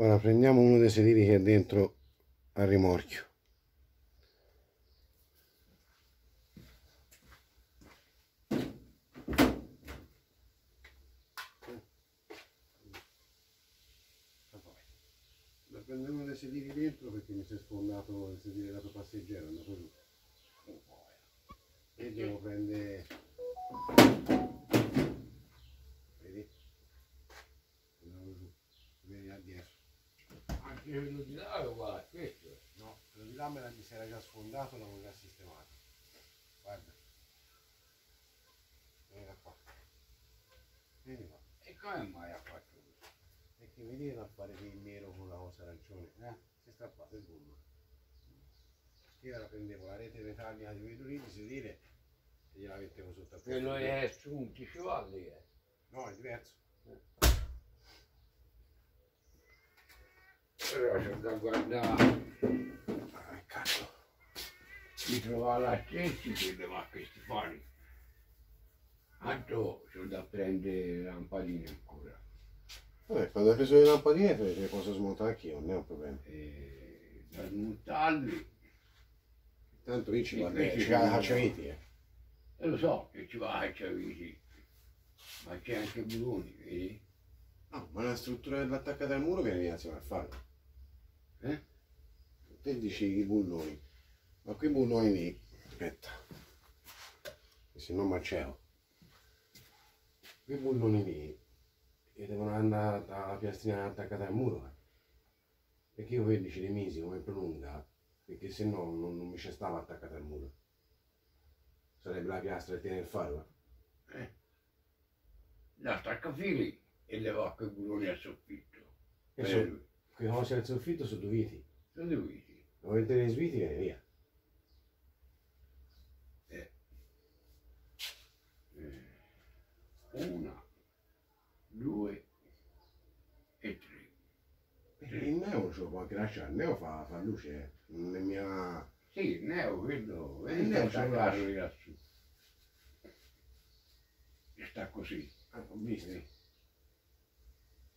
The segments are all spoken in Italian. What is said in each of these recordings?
ora prendiamo uno dei sedili che è dentro al rimorchio. Prendo uno dei sedili dentro perché mi si è sfondato il sedile lato passeggero andato giù e devo prendere vedi? Andato giù vedi a dietro Anche quello di là è uguale, questo. no quello di là me la mi si era già sfondato l'avevo già sistemato guarda vieni da qua vieni qua E come mai ha fatto questo? e che mi viene a fare il nero con la cosa arancione eh? si strappa si sgomma io ora prendevo la rete metallica di quei due sedile e gliela mettevo sotto a Quello posto. è su un ci lì, eh. no è diverso Però c'è da guardare, ah cazzo si trova la stessa che ma questi fari. Tanto c'ho da prendere lampadine ancora. Vabbè, quando hai preso le lampadine le posso smontare anch'io, non è un problema. E da smontarli, Tanto lì ci va qui ci ci va la sono- cacciaviti, eh. e lo so che ci va a caviti, ma c'è anche Buloni, vedi? No, ma la struttura dell'attaccata al muro viene insieme a farlo. Eh? Te dici i bulloni. Ma quei bulloni lì, aspetta, che se no macello. Quei bulloni lì, che devono andare alla piastrina attaccata al muro. eh. Perché io quelli ce li misi come prolunga, perché se no non, non mi ci stava attaccata al muro. Sarebbe la piastra che tiene il faro. eh. La staccafili e le va con i Buloni al soffitto. E Per so- Quei cose al soffitto sono due viti. Sono dovuti. Lo vedete sviti viene via. Una, due e tre. Perché il neo ce lo può anche lasciare, il neo fa, fa luce, eh. è mia... Sì, il neo, quello, Il il neo c'è il l'asso di lassù. E sta così. Ah, ho visto.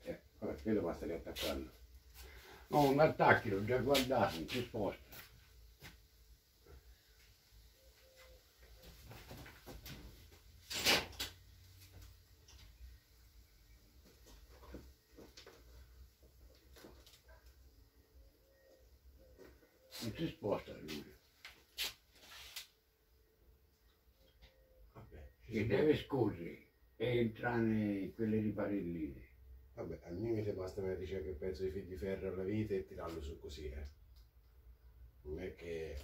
Eh, vabbè, quello basta riattaccarlo. No, un attacchi, l'ho già guardato, non si sposta. Non si sposta lui. Vabbè, ci deve scorrere e entrare in quelle riparelline. Vabbè, al limite basta mettere che pezzo di fil di ferro alla vite e tirarlo su così, eh. Non è che...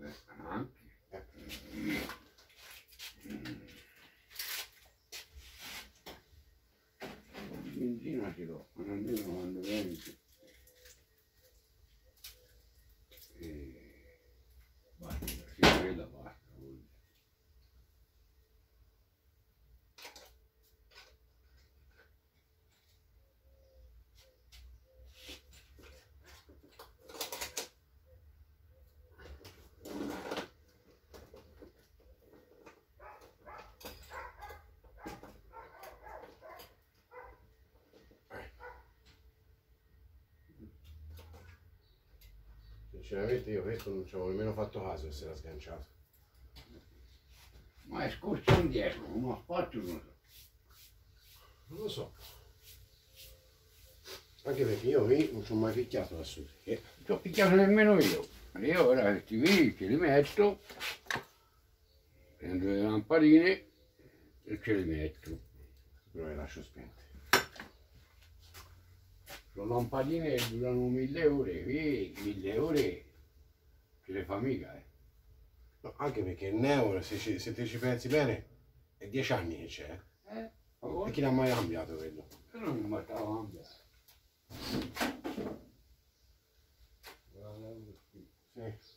Eh, anche. eh, Benzina ce l'ho, ma non almeno quando vieni. E basta, sì, quella basta. vuol dire. Sinceramente io questo non ci avevo nemmeno fatto caso se era sganciato. Ma è scorso indietro, ha fatto non so. Non lo so. Anche perché io qui non ci ho mai picchiato lassù. Perché Non ci ho picchiato nemmeno io. Io ora questi qui ce li metto, prendo le lampadine e ce li metto. però le lascio spente. Sono lampadine che durano mille ore, qui mille ore ce le fa mica, eh. No, anche perché il Neo, se, ci- se te ci pensi bene, è dieci anni che c'è. eh. Eh? E chi l'ha mai cambiato quello? Però non mi stava cambiando. Sì.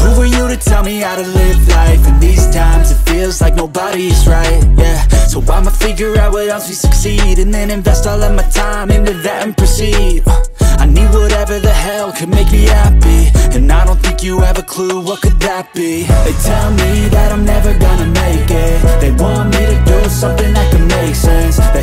who are you to tell me how to live life? In these times it feels like nobody is right, yeah. So I'ma figure out what else we succeed And then invest all of my time into that and proceed. Uh, I need whatever the hell could make me happy. And I don't think you have a clue what could that be. They tell me that I'm never gonna make it. They want me to do something that could make sense. They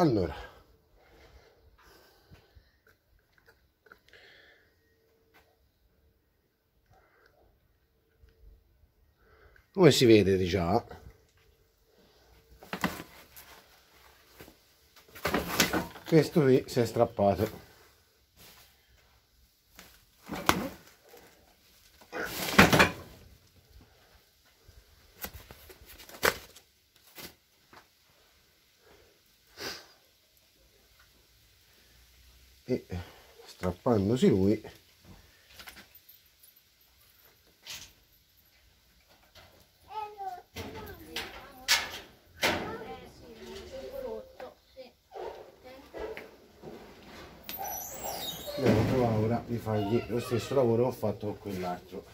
allora. Come si vede già questo qui si è strappato e strappandosi lui. Devo provare ora di fargli lo stesso lavoro che ho fatto con quell'altro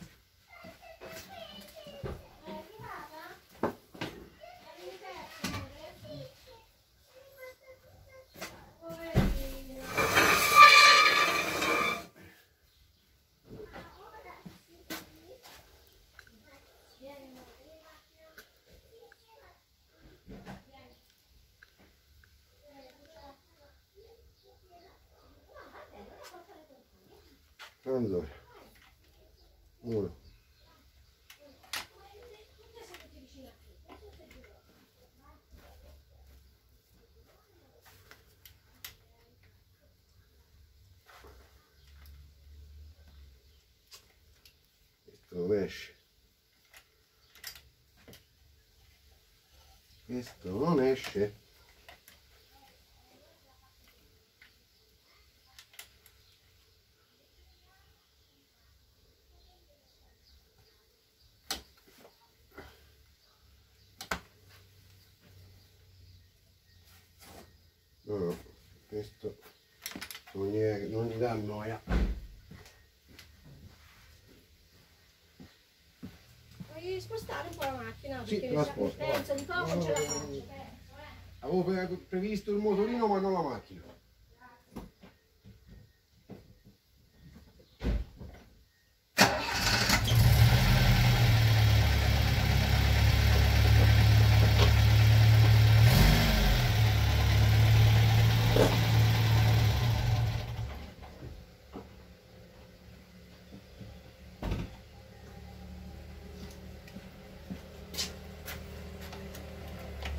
isto uneše. Puoi spostare un po' la macchina? Sì, Perché la sposto, penso di poco ce la faccio. Avevo pre- previsto il motorino ma non la macchina.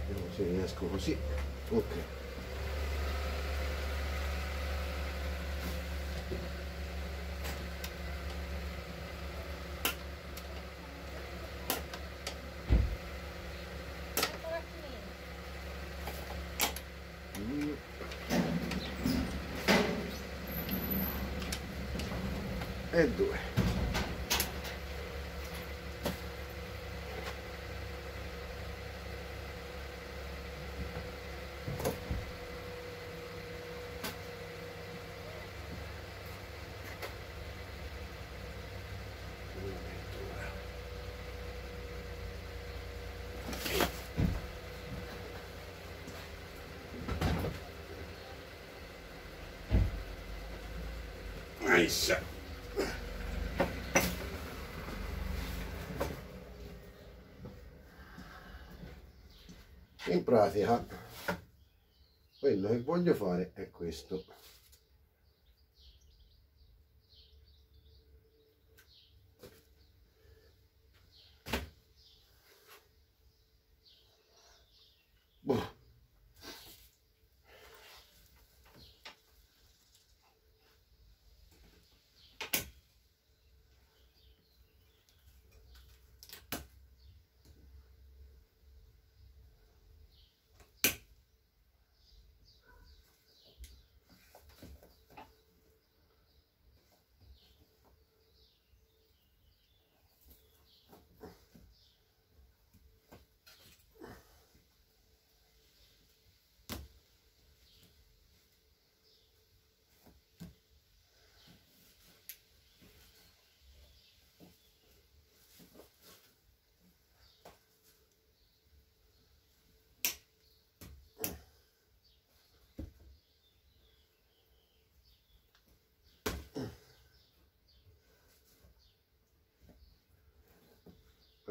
Vediamo se riesco così. Ok. Uno. E due. Nice. In pratica quello che voglio fare è questo.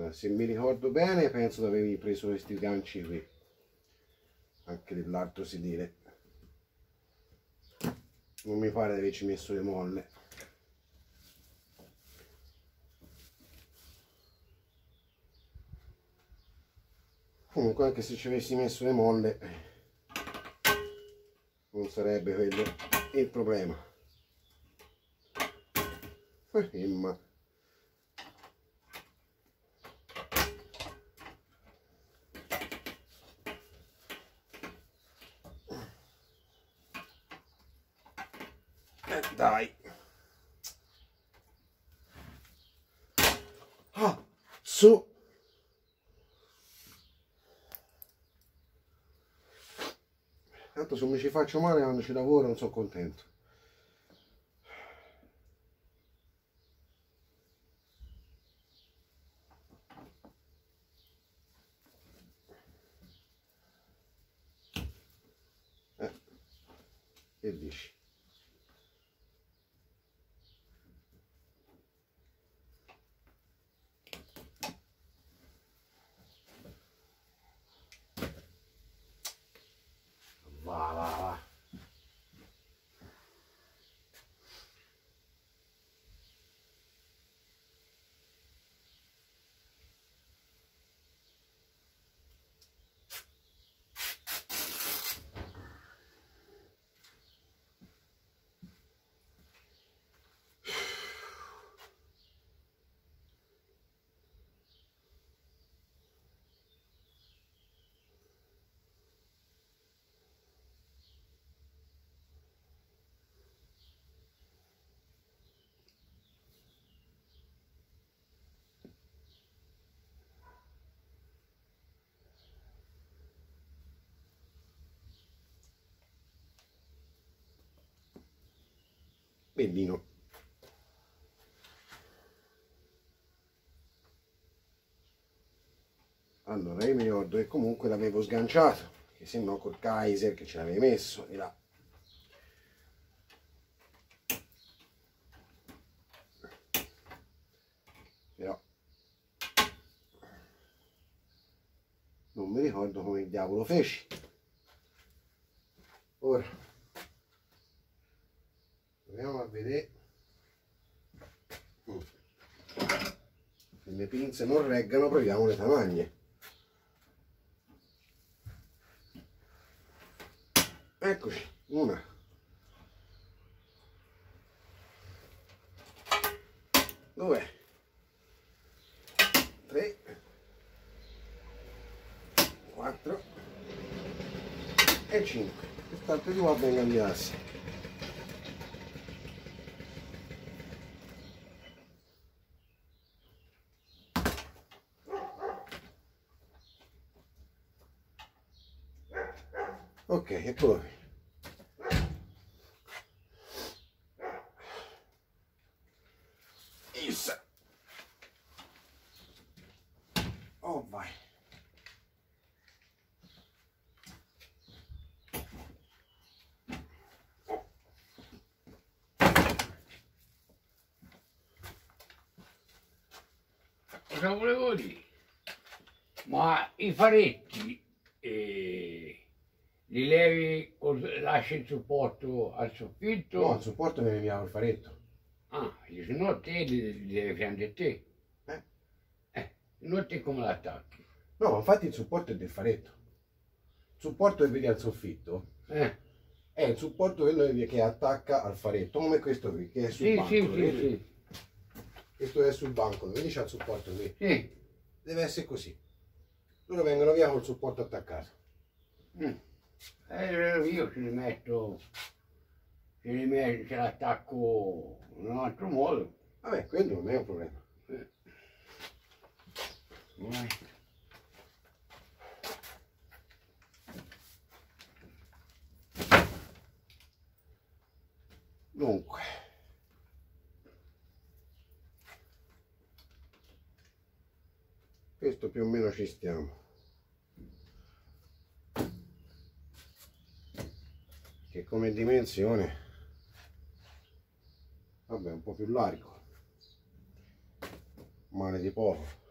Eh, se mi ricordo bene penso di avermi preso questi ganci qui. Anche dell'altro sedile. Non mi pare di averci messo le molle. Comunque anche se ci avessi messo le molle non sarebbe quello il problema. Eh, ma eh, dai ah, su Se mi ci faccio male quando ci lavoro non sono contento. Eh, che dici? Va, va, va. Bellino. Allora io mi ricordo che comunque l'avevo sganciato, che se no col Kaiser che ce l'avevi messo di là. Però non mi ricordo come diavolo feci. Ora proviamo a vedere. Mm. se le pinze non reggano proviamo le tamagne. Eccoci una. Due. Tre. Quattro. E cinque. Quest'altro di qua venga cambiarsi Ok, eccolo qui. Issa. Oh vai. Cosa volevo dire? Ma i faretti eh, li levi o lasci il supporto al soffitto? No, il supporto me ne via il faretto. Ah, se no te li, devi prendere te. Eh? Eh, non te come l'attacchi? No, ma infatti il supporto è del faretto. Il supporto che vedi al soffitto Eh, è il supporto quello che attacca al faretto, come questo qui, che è sul sì, banco. sì, sì, sì, Questo è sul banco, vedi c'è il supporto qui. sì. Deve essere così. Loro vengono via col supporto attaccato. Mm. Eh, io ce li metto, ce li metto, ce l'attacco in un altro modo. Vabbè, quello non è un problema. Dunque. Questo più o meno ci stiamo. che come dimensione vabbè un po' più largo male di poco.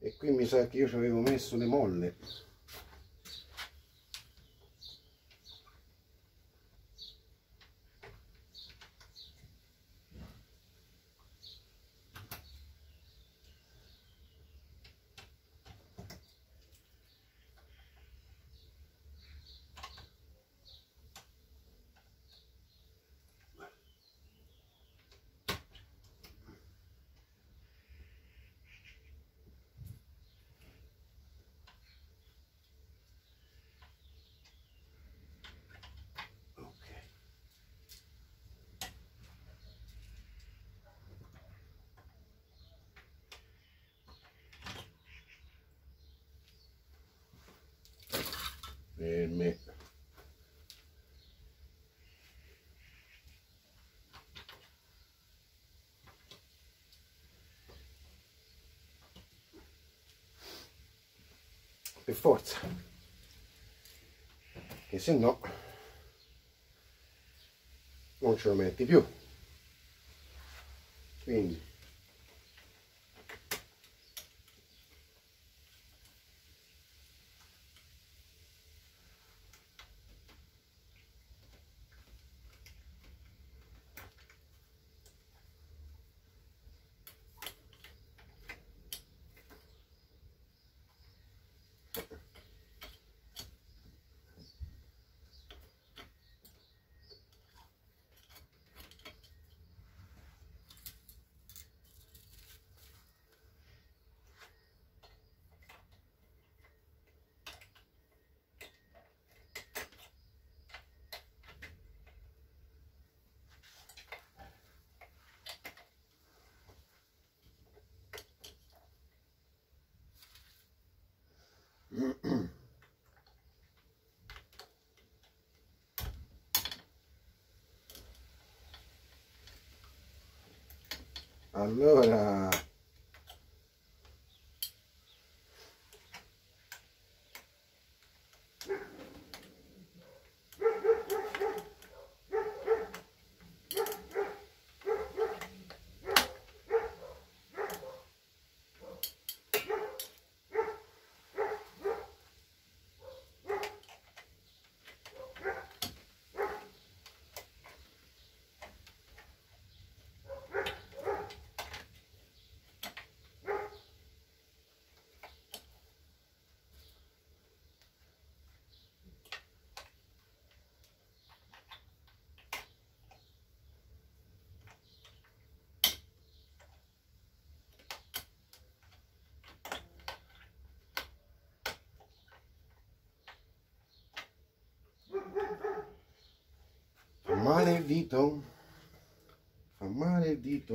E qui mi sa che io ci avevo messo le molle. Per forza. Che se no non ce lo metti più. Quindi allora fa male il dito fa male il dito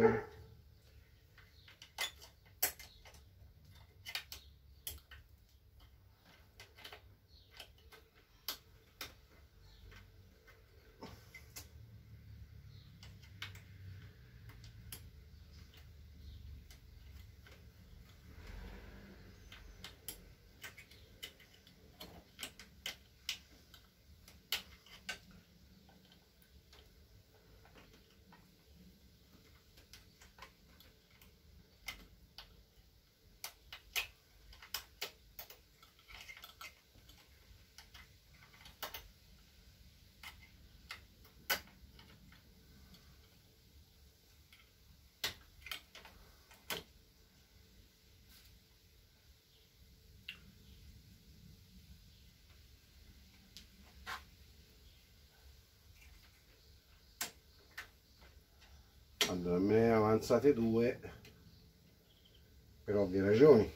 allora me ne avanzate due per ovvie ragioni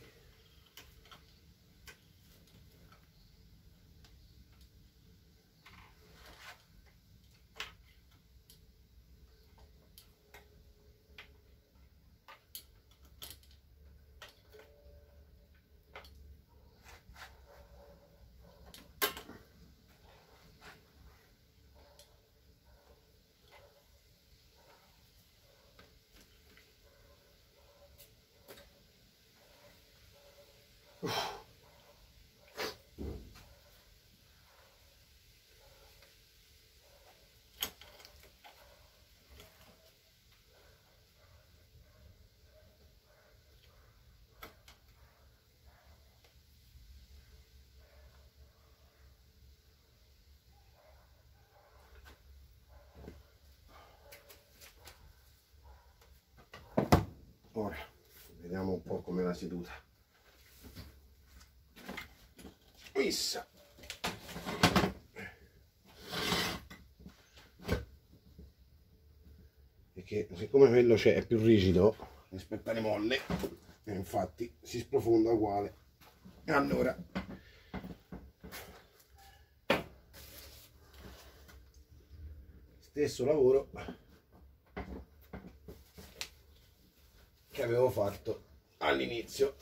come la seduta. Messa perché siccome quello c'è è più rigido rispetto alle molle e infatti si sprofonda uguale. Allora? Stesso lavoro che avevo fatto all'inizio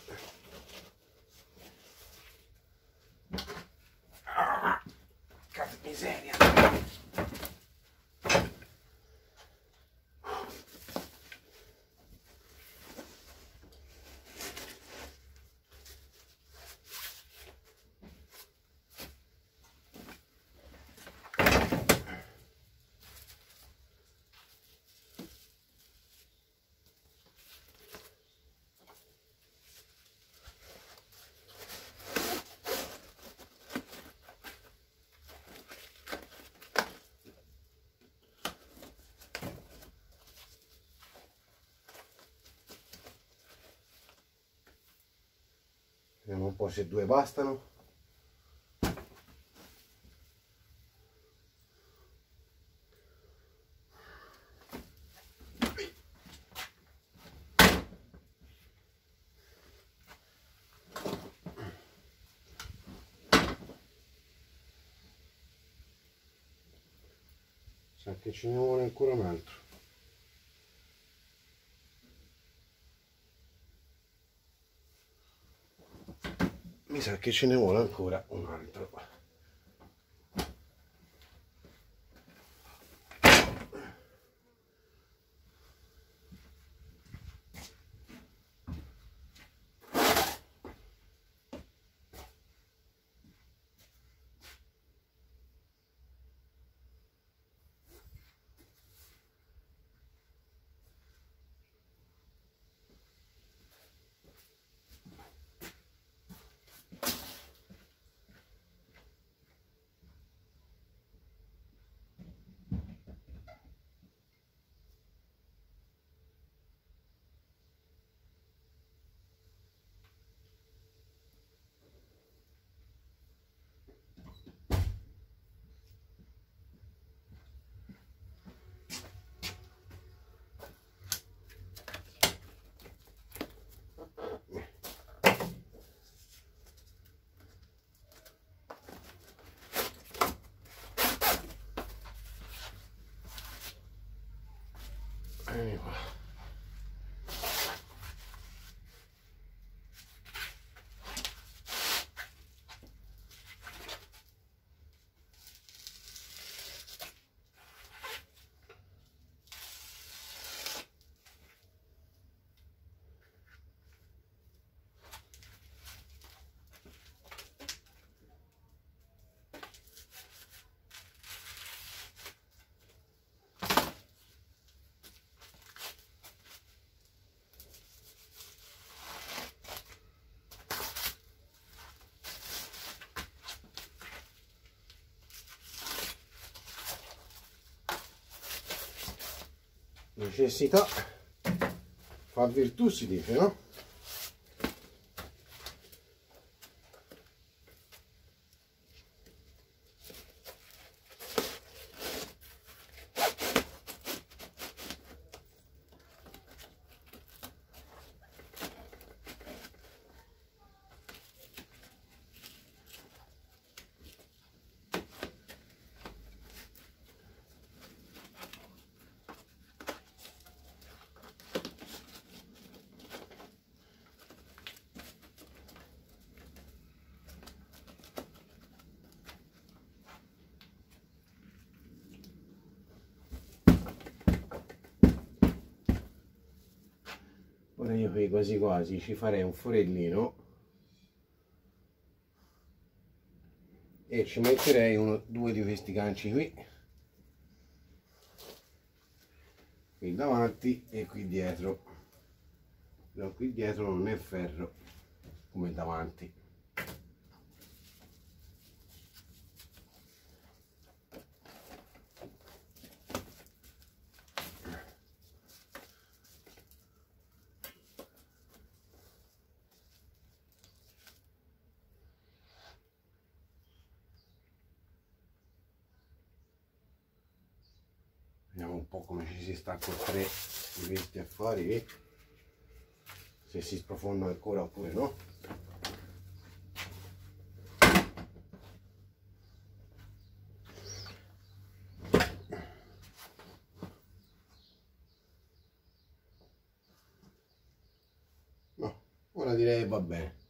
ah, cazzo miseria Po' se due bastano. Sa che ce ne vuole ancora un altro. Che ce ne vuole ancora un altro Vieni necessità fa virtù si dice no? ora io qui quasi quasi ci farei un forellino e ci metterei uno due di questi ganci qui qui davanti e qui dietro. No, qui dietro non è ferro come davanti vediamo un po' come ci si sta con tre di questi affari se si sprofonda ancora oppure no. No ora direi va bene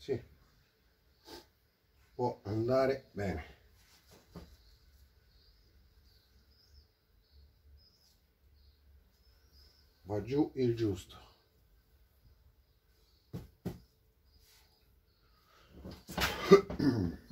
sì può andare bene. Va giù il giusto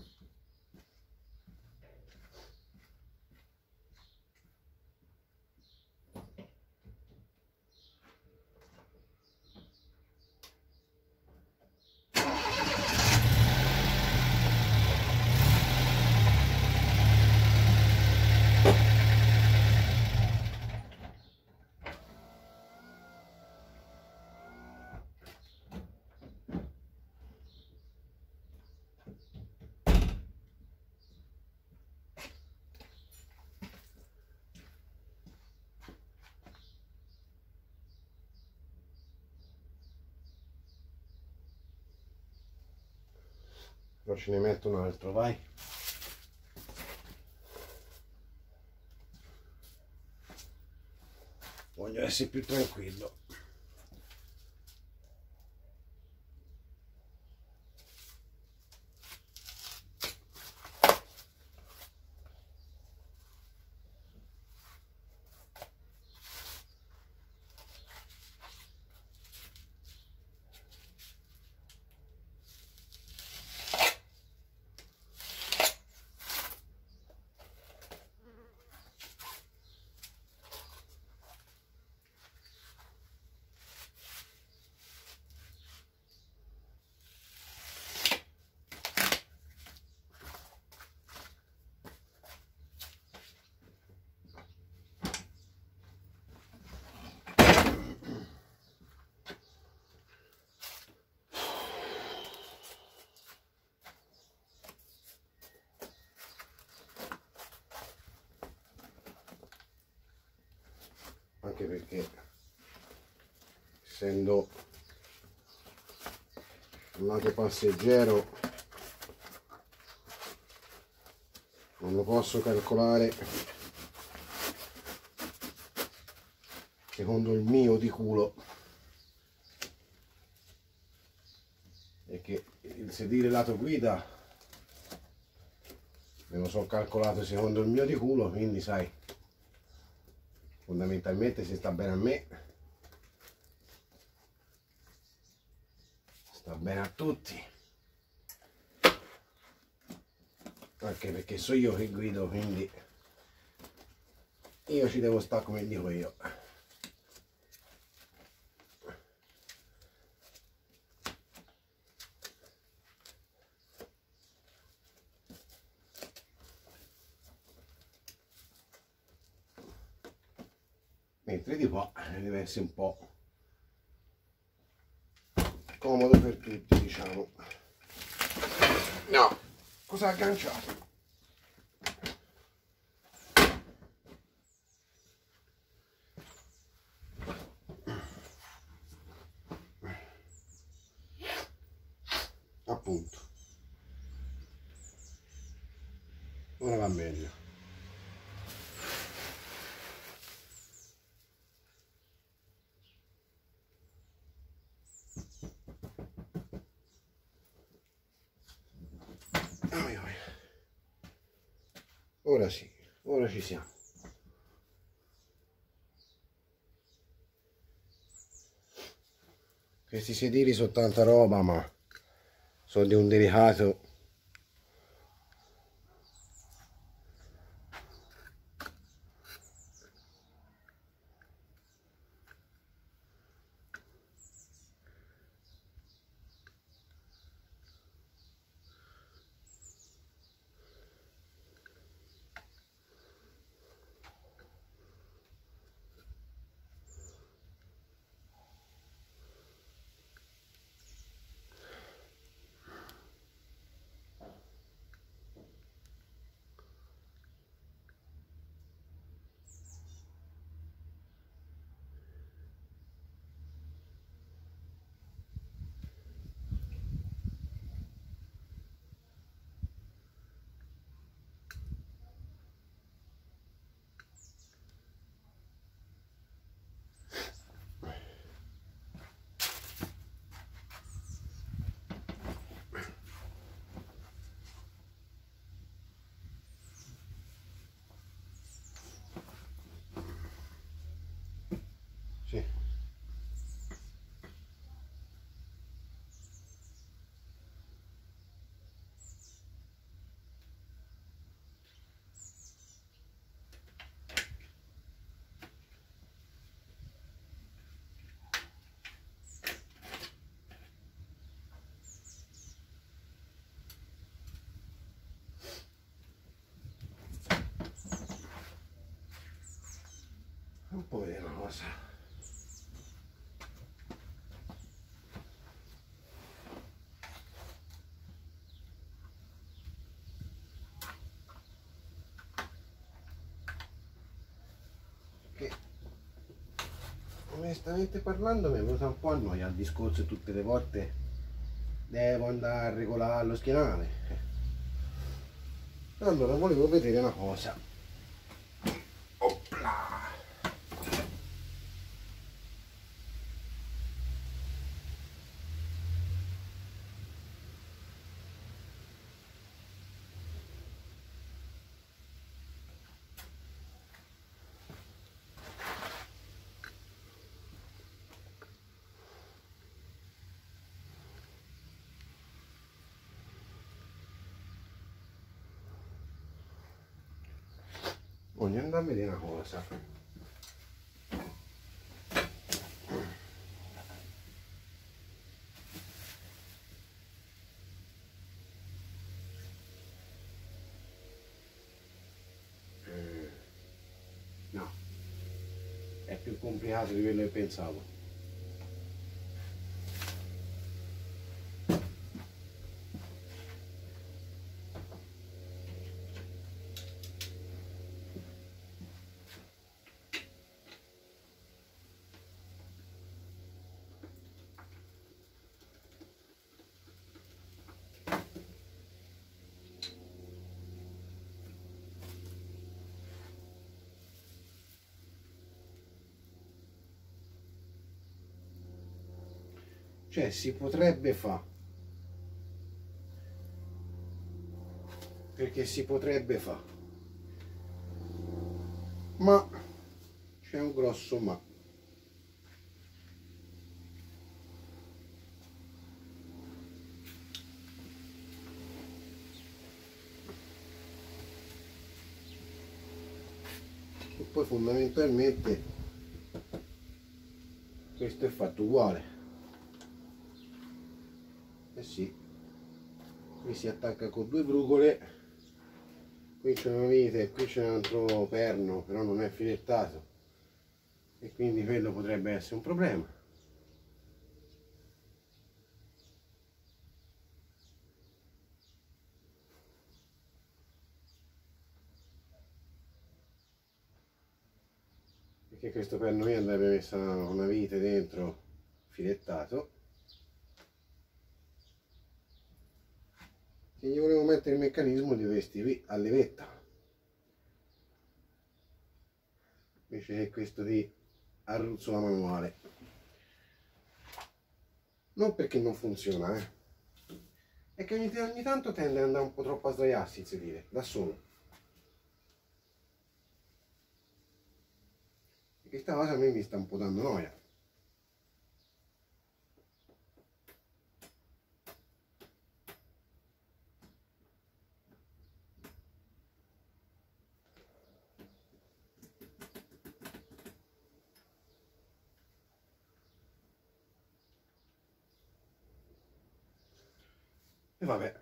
Ora ce ne metto un altro, vai. Voglio essere più tranquillo. anche perché essendo un lato passeggero. Non lo posso calcolare. Secondo il mio di culo. E che il sedile lato guida me lo so calcolato secondo il mio di culo quindi sai fondamentalmente se sta bene a me sta bene a tutti. Anche perché so io che guido quindi io ci devo stare come dico io. Mentre di qua essere un po' comodo per diciamo no. Cosa ha agganciato Ora sì, ora ci siamo. Questi sedili sono tanta roba, ma sono di un delicato. Cosa. Che onestamente parlando mi è venuta un po' a noia il discorso tutte le volte devo andare a regolare lo schienale. Allora volevo vedere una cosa. Voglio andare a vedere una cosa. Eh, No, è più complicato di quello che pensavo. Cioè si potrebbe fare. Perché si potrebbe fare. Ma c'è un grosso ma. E poi fondamentalmente questo è fatto uguale. Sì, qui si attacca con due brugole, qui c'è una vite qui c'è un altro perno, però non è filettato. E quindi quello potrebbe essere un problema. Perché questo perno qui andrebbe messa una vite dentro filettato che gli volevo mettere il meccanismo di questi a levetta invece che questo di arruzzola manuale. Non perché non funziona eh. è che ogni, ogni tanto tende ad andare un po' troppo a sdraiarsi il sedile da solo. E questa cosa a me mi sta un po' dando noia E vabbè.